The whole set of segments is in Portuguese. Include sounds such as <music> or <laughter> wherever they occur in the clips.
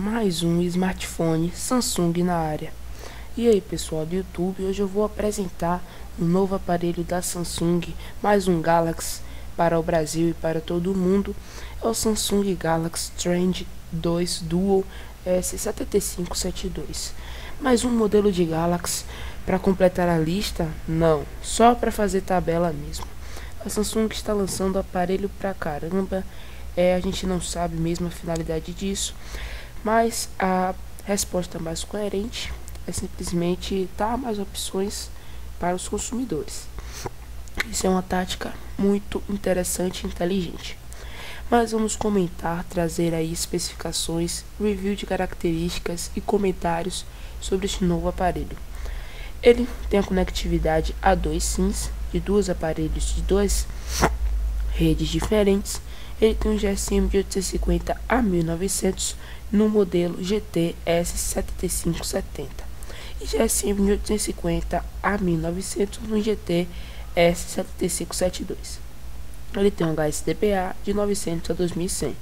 mais um smartphone Samsung na área. E aí pessoal do YouTube, hoje eu vou apresentar um novo aparelho da Samsung, mais um Galaxy para o Brasil e para todo o mundo. É o Samsung Galaxy Trend 2 Dual S7572. Mais um modelo de Galaxy para completar a lista? Não, só para fazer tabela mesmo. A Samsung está lançando aparelho pra caramba, é, a gente não sabe mesmo a finalidade disso. Mas a resposta mais coerente é simplesmente dar mais opções para os consumidores. Isso é uma tática muito interessante e inteligente. Mas vamos comentar, trazer aí especificações, review de características e comentários sobre este novo aparelho. Ele tem a conectividade a dois SIMs de dois aparelhos de duas redes diferentes. Ele tem um GSM de 850 a 1900 no modelo GT S7570 e GSM de 850 a 1900 no GT S7572. Ele tem um HSDPA de 900 a 2100.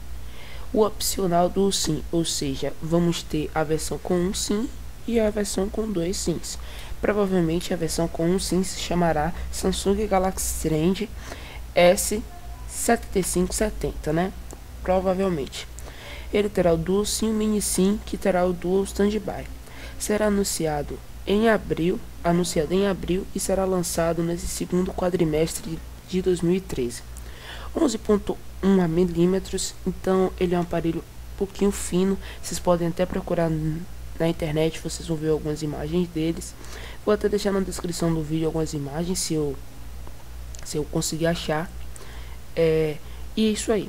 O opcional do SIM, ou seja, vamos ter a versão com um SIM e a versão com dois SIMs. Provavelmente a versão com um SIM se chamará Samsung Galaxy Trend S7570, né? Provavelmente. Ele terá o Dual SIM Mini SIM, que terá o Dual Standby. Será anunciado em abril, anunciado em abril e será lançado nesse segundo quadrimestre de 2013. 11.1 milímetros, então ele é um aparelho um pouquinho fino. Vocês podem até procurar na internet, vocês vão ver algumas imagens deles. Vou até deixar na descrição do vídeo algumas imagens se eu se eu conseguir achar. É, e é isso aí.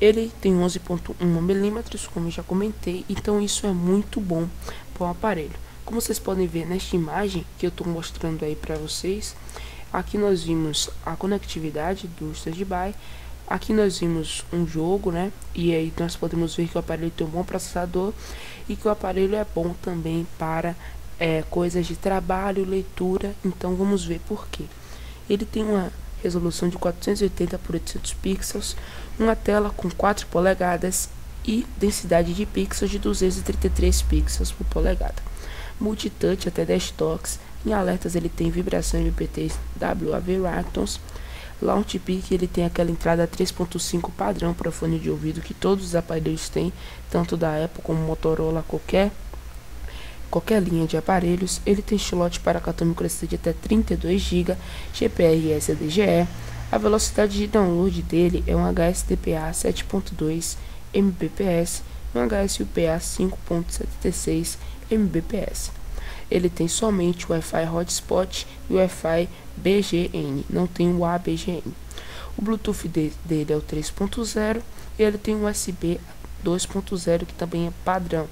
Ele tem 11.1 milímetros, como já comentei, então isso é muito bom para o aparelho. Como vocês podem ver nesta imagem que eu estou mostrando aí para vocês, aqui nós vimos a conectividade do standby, aqui nós vimos um jogo, né? E aí nós podemos ver que o aparelho tem um bom processador e que o aparelho é bom também para é, coisas de trabalho, leitura. Então vamos ver por quê. Ele tem uma resolução de 480 por 800 pixels, uma tela com 4 polegadas e densidade de pixels de 233 pixels por polegada. Multitouch até 10 toques. Em alertas ele tem vibração MPT WAV Ractons. Launch Peak ele tem aquela entrada 3.5 padrão para fone de ouvido que todos os aparelhos têm, tanto da Apple como Motorola, qualquer qualquer linha de aparelhos. Ele tem slot para cartão microSD de até 32 GB, GPRS DGE. A velocidade de download dele é um HSDPA 7.2 Mbps e um HSUPA 5.76 Mbps. Ele tem somente Wi-Fi Hotspot e Wi-Fi BGN, não tem o ABGN. O Bluetooth de, dele é o 3.0 e ele tem USB 2.0 que também é padrão.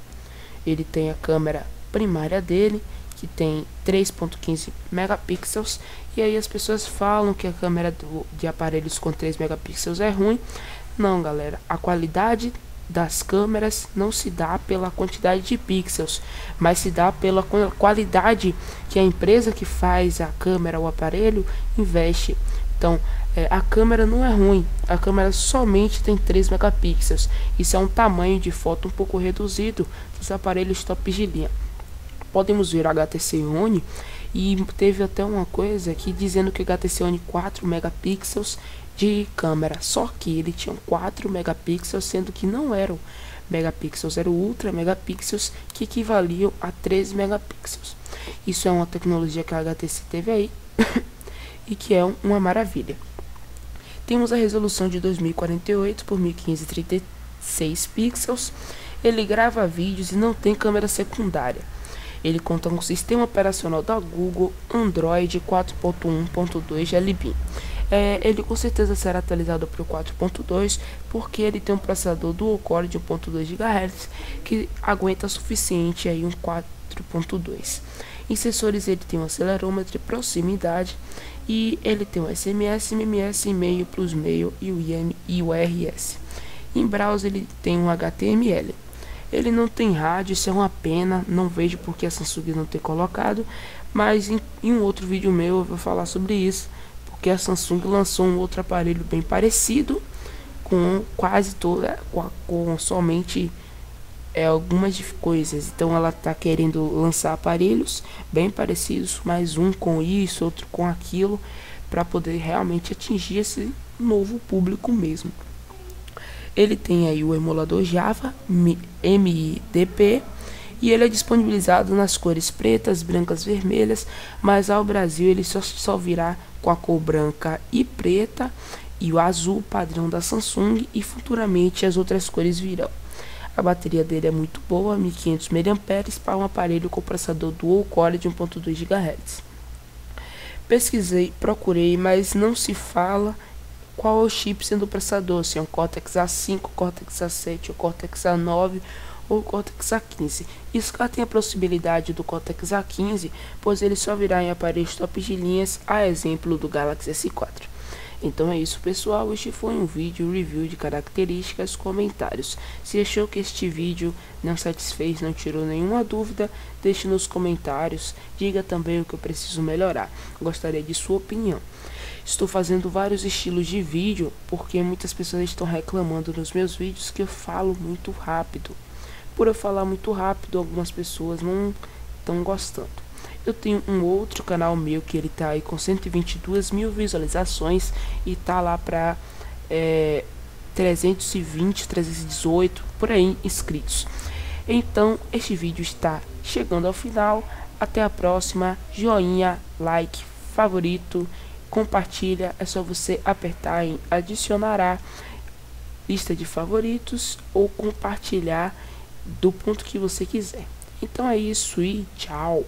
Ele tem a câmera primária dele, que tem 3.15 megapixels, e aí as pessoas falam que a câmera do, de aparelhos com 3 megapixels é ruim. Não, galera, a qualidade das câmeras não se dá pela quantidade de pixels, mas se dá pela qualidade que a empresa que faz a câmera, o aparelho, investe. Então, é, a câmera não é ruim, a câmera somente tem 3 megapixels. Isso é um tamanho de foto um pouco reduzido dos aparelhos top de linha podemos ver HTC One e teve até uma coisa aqui dizendo que o HTC One 4 megapixels de câmera, só que ele tinha 4 megapixels, sendo que não eram megapixels, eram ultra megapixels que equivaliam a 13 megapixels. Isso é uma tecnologia que a HTC teve aí <coughs> e que é uma maravilha. Temos a resolução de 2048 por 1536 pixels. Ele grava vídeos e não tem câmera secundária. Ele conta com o sistema operacional da Google Android 4.1.2 GLB. É, ele com certeza será atualizado para o 4.2 porque ele tem um processador dual core de 1.2 GHz que aguenta suficiente aí um 4.2. Em sensores ele tem um acelerômetro de proximidade e ele tem SMS, MMS, e-mail, plus mail e o, IM, e o RS. Em browser ele tem um HTML. Ele não tem rádio, isso é uma pena, não vejo porque a Samsung não ter colocado, mas em, em, um outro vídeo meu eu vou falar sobre isso, porque a Samsung lançou um outro aparelho bem parecido, com quase toda, com, com somente é, algumas coisas. Então ela está querendo lançar aparelhos bem parecidos, mais um com isso, outro com aquilo, para poder realmente atingir esse novo público mesmo. Ele tem aí o emulador Java MIDP e ele é disponibilizado nas cores pretas, brancas, vermelhas, mas ao Brasil ele só, só virá com a cor branca e preta e o azul padrão da Samsung e futuramente as outras cores virão. A bateria dele é muito boa, 1500 mAh para um aparelho com processador dual core de 1.2 GHz. Pesquisei, procurei, mas não se fala qual é o chip sendo processador, se é um Cortex A5, Cortex A7 ou Cortex A9 ou Cortex A15. Isso cá tem a possibilidade do Cortex A15, pois ele só virá em aparelhos top de linhas, a exemplo do Galaxy S4. Então é isso pessoal, este foi um vídeo review de características, comentários. Se achou que este vídeo não satisfez, não tirou nenhuma dúvida, deixe nos comentários, diga também o que eu preciso melhorar, gostaria de sua opinião. Estou fazendo vários estilos de vídeo, porque muitas pessoas estão reclamando nos meus vídeos que eu falo muito rápido. Por eu falar muito rápido, algumas pessoas não estão gostando. Eu tenho um outro canal meu que ele tá aí com 122 mil visualizações e tá lá pra é, 320, 318 por aí inscritos. Então este vídeo está chegando ao final. Até a próxima. Joinha, like, favorito, compartilha. É só você apertar em adicionará lista de favoritos ou compartilhar do ponto que você quiser. Então é isso e tchau.